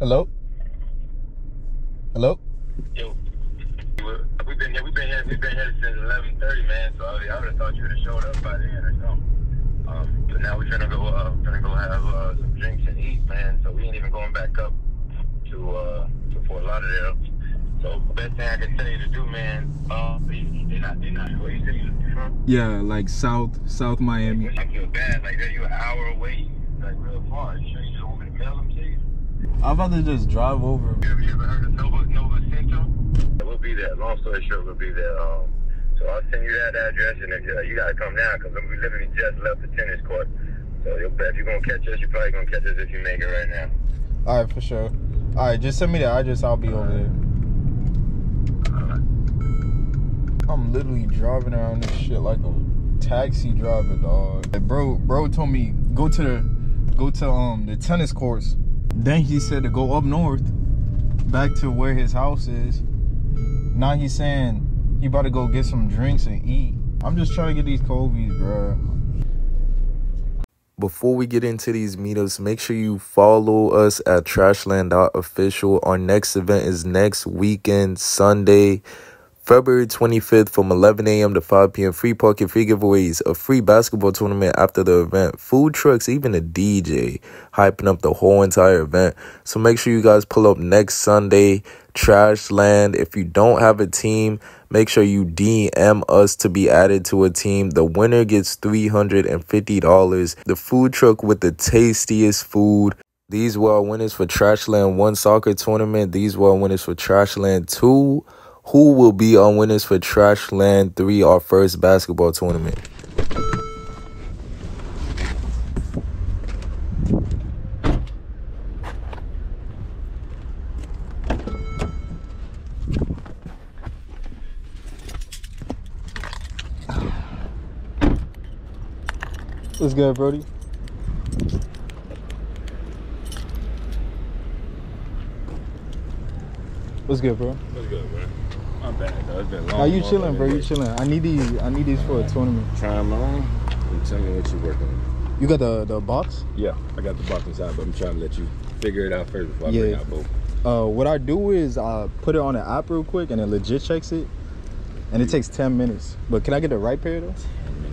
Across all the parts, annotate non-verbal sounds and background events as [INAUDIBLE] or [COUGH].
Hello? Hello? Yo, we've been here. We've been here. We've been here since eleven thirty, man. So I would have thought you would have showed up by then or something. Um, but now we're gonna go. Uh, gonna go have uh, some drinks and eat, man. So we ain't even going back up to uh, to Fort Lauderdale. So best thing I can tell you to do, man. Uh, they, not. They not. Where you say you from? Yeah, like South South Miami. I feel bad. Like that, you an hour away, like real far. You sure you just want me to mail them? I'm about to just drive over. You ever, you ever heard of Nova Nova Central? We'll be there. Long story short, we'll be there. Um, so I'll send you that address, and if uh, you gotta come down, because we literally just left the tennis court. So you'll, if you're gonna catch us, you're probably gonna catch us if you make it right now. All right, for sure. All right, just send me the address. I'll be over there. I'm literally driving around this shit like a taxi driver, dog. Like, bro, bro told me go to the go to um the tennis courts. Then he said to go up north, back to where his house is. Now he's saying he about to go get some drinks and eat. I'm just trying to get these Kobe's, bro. Before we get into these meetups, make sure you follow us at trashland.official. Our next event is next weekend, Sunday, February 25th from 11 a.m. to 5 p.m. Free parking, free giveaways, a free basketball tournament after the event, food trucks, even a DJ hyping up the whole entire event. So make sure you guys pull up next Sunday, Trashland. If you don't have a team, make sure you DM us to be added to a team. The winner gets $350. The food truck with the tastiest food. These were our winners for Trashland 1 soccer tournament. These were our winners for Trashland 2 who will be our winners for Trashland 3, our first basketball tournament. What's good, Brody? What's good, bro? What's good, bro? Not bad though. It's been long. How you long chilling, bro? You chilling? I need these. I need these for a tournament. Try them on and tell me what you're working on. You got the the box? Yeah, I got the box inside, but I'm trying to let you figure it out first before I Yeah. bring out both. Uh, what I do is I put it on the app real quick, and it legit checks it, and it takes ten minutes. But can I get the right pair though?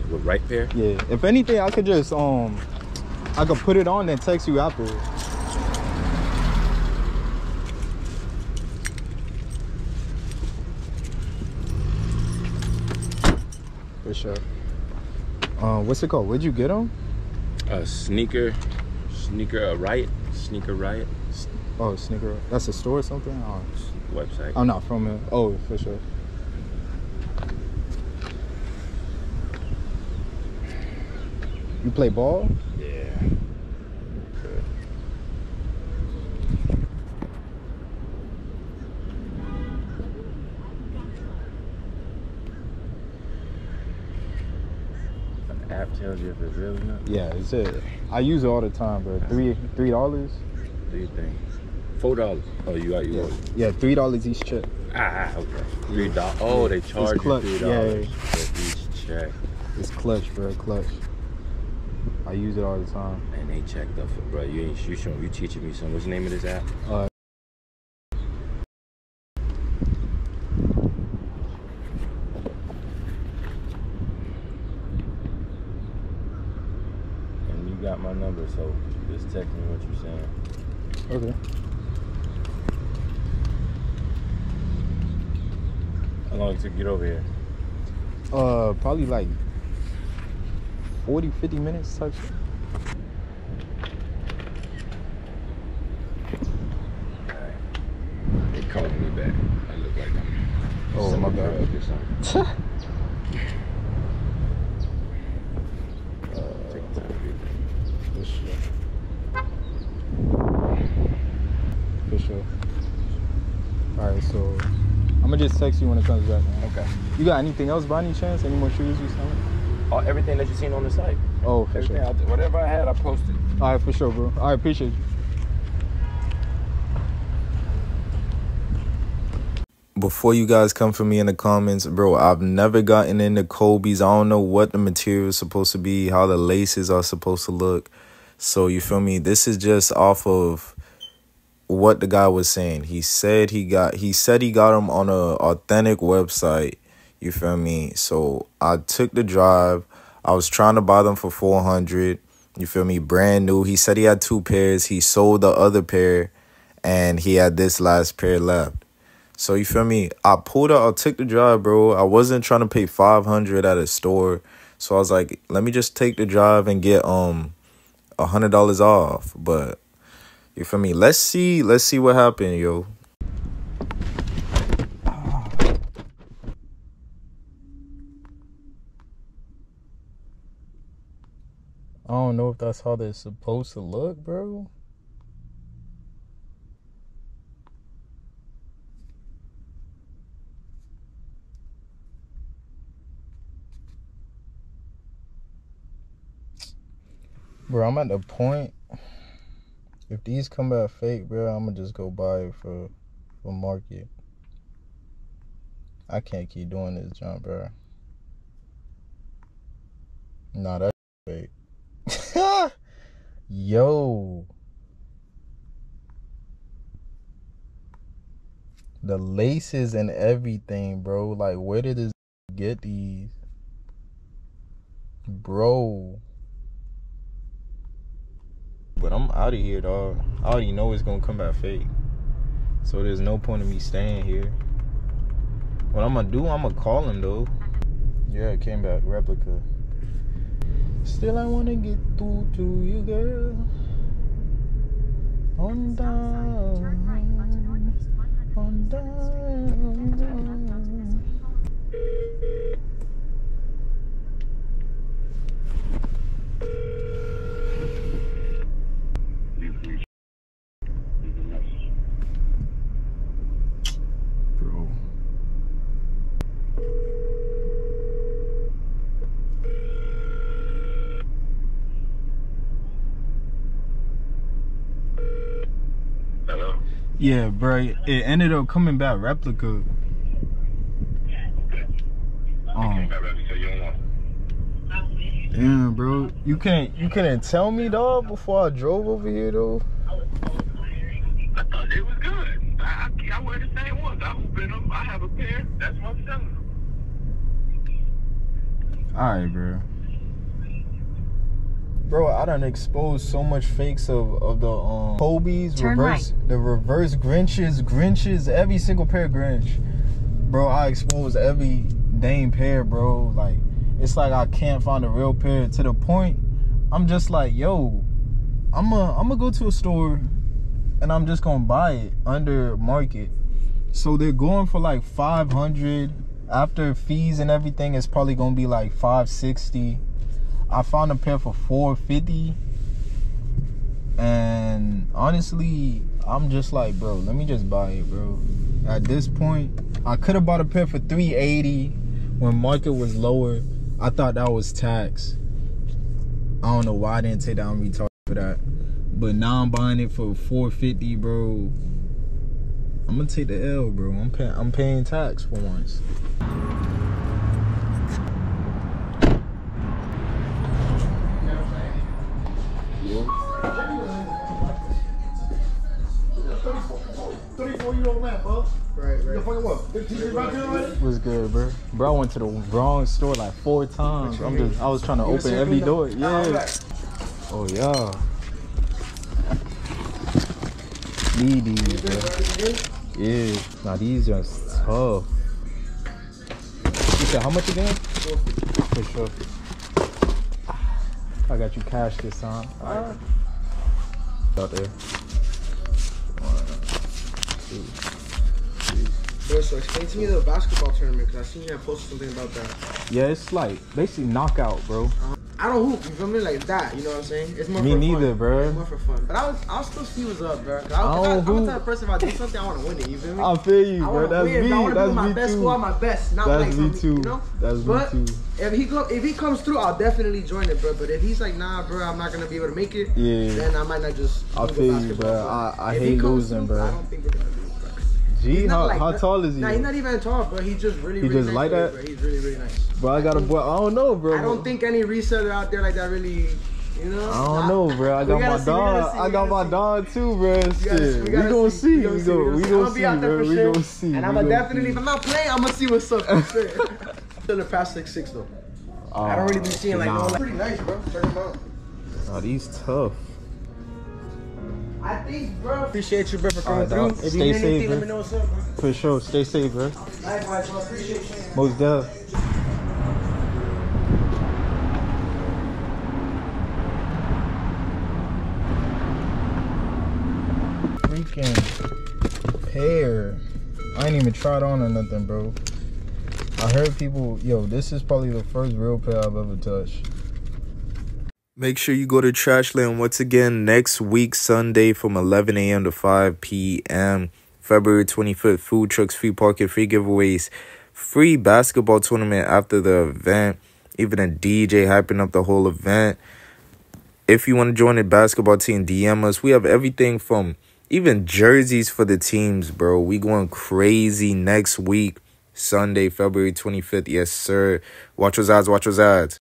With right pair? Yeah. If anything, I could just um, I could put it on and text you after. Sure. Uh, what's it called? Where'd you get them? A sneaker, sneaker a riot, sneaker riot Oh, sneaker. That's a store or something. Oh, website. I'm not from it. Oh, for sure. You play ball? yeah. An app tells you if it's real or not. Yeah, it's it. I use it all the time, bro. Three three dollars. Do you think? Four dollars. Oh, you got you. Yeah, yeah, three dollars each check. Ah, okay. Three dollars. Oh, they charge you three Yeah, dollars yeah. for each check, It's clutch, bro. Clutch. I use it all the time. and they checked up for bro. You ain't you showing you teaching me something. What's the name of this app? Uh, And you got my number, so just text me what you're saying. okay. How long it took to get over here? Uh, probably like 40, 50 minutes type shit. They calling me back. I look like I'm Oh, my bad. [LAUGHS] drug or something. Take time, dude. For sure. For sure. All right, so I'm gonna just text you when it comes back. Man. Okay. You got anything else by any chance? Any more shoes you selling? All, everything that you seen on the site. Oh, for Everything sure. I did- whatever I had, I posted. All right, for sure, bro. All right, appreciate you. Before you guys come for me in the comments, bro, I've never gotten into Kobe's. I don't know what the material is supposed to be, how the laces are supposed to look. So you feel me? This is just off of what the guy was saying. He said he got he said he got them on a authentic website. You feel me? So I took the drive. I was trying to buy them for four hundred. You feel me? Brand new. He said he had two pairs. He sold the other pair, and he had this last pair left. So you feel me? I pulled out. I took the drive, bro. I wasn't trying to pay five hundred at a store, so I was like, let me just take the drive and get um a hundred dollars off. But you feel me? Let's see. Let's see what happened, yo. I don't know if that's how they're supposed to look, bro. Bro, I'm at the point. If these come out fake, bro, I'm gonna just go buy it for for market. I can't keep doing this jump, bro. Nah, that's fake. [LAUGHS] Yo. The laces and everything, bro. Like, where did this get these? Bro. But I'm out of here, dog. I already know it's gonna come back fake. So there's no point in me staying here. What I'm gonna do, I'm gonna call him though. Yeah, it came back replica. Still, I wanna get through to you, girl. On down, on down. Bro. Hello. Yeah, bro. It ended up coming back replica. Um, Came back ready, you don't want. yeah, bro. You can't you couldn't tell me dog before I drove over here though. I thought it was good. I, I, I wear the same ones. I open them. I have a pair. That's what I'm selling them. Alright, bro. Bro, I done exposed so much fakes of, of the um Kobe's Turn reverse the reverse Grinches, Grinches, every single pair of Grinch. Bro, I exposed every dang pair, bro. Like it's like I can't find a real pair to the point I'm just like, yo, I'm a I'm gonna go to a store and I'm just gonna buy it under market. So they're going for like 500 after fees and everything it's probably gonna be like 560 i found a pair for 450 and honestly i'm just like bro let me just buy it bro. At this point i could have bought a pair for 380 when market was lower. I thought that was tax. I don't know why i didn't take down retard for that. But now i'm buying it for 450 bro. I'm gonna take the l bro. I'm paying i'm paying tax for once What's good, bro? Bro, I went to the wrong store like four times. I'm just, I was trying to open every door. Yeah. Oh yeah. Need these, bro. Yeah. Now these are tough. You said how much again? For sure. I got you cash this time. Alright. Out there. One, two. Bro, so explain to me the basketball tournament because I seen you had posted something about that. Yeah, it's like basically knockout, bro. Uh, I don't hoop, you feel me? Like that, you know what I'm saying? It's more Me for neither, fun. bro. It's more for fun. But I was, I'll still see what's up, bro. I, I I, don't I'm the type of person if I do something, I want to win it, you feel me? I feel you, I bro. That's win, me. I want to That's put my me best too. squad, my best. Not That's like me too. You know? That's me but too. If he go, if he comes through, I'll definitely join it, bro. But if he's like, nah, bro, I'm not gonna be able to make it. Yeah. Then I might not just. I feel you, bro. I- I if hate losing, through, bro. I don't think we're bro. G, how, like how tall is he? Nah, he's not even tall, bro. He's just really, He really just nice like player, that? Bro. He's really, really nice. Bro, I got a boy. I don't know, bro. I don't think any reseller out there like that really You know? I don't know, bro. I got my see, dog. see, I got my see. dog too, bro. gotta- Shit. we We gotta gonna see, see. we gonna see, we We gonna see. gonna I'ma see, be out there bro. for We sure. gonna see. And We I'ma definitely, if I'm not playing, I'm gonna see what's up. [LAUGHS] Still the past six six though. I don't really be seeing like Nah. no. Pretty nice, bro. Check them out. Nah, these tough. I think, bro. Appreciate you, bro, for Alright, coming dog. through. If Stay you need safe, anything, bro. let me know what's up, bro. For sure. Stay safe, bro. Likewise, bro. Appreciate you. Most deaf. Freaking pair. I ain't even tried on or nothing, bro. I heard people, yo, this is probably the first real pair I've ever touched. Make sure you go to Trashland once again next week, Sunday from 11 a.m. to 5 p.m. February 25th, food trucks, free parking, free giveaways, free basketball tournament after the event, even a DJ hyping up the whole event. If you want to join the basketball team, DM us. We have everything from even jerseys for the teams, bro. We going crazy next week, Sunday, February 25th. Yes, sir. Watch those ads, watch those ads.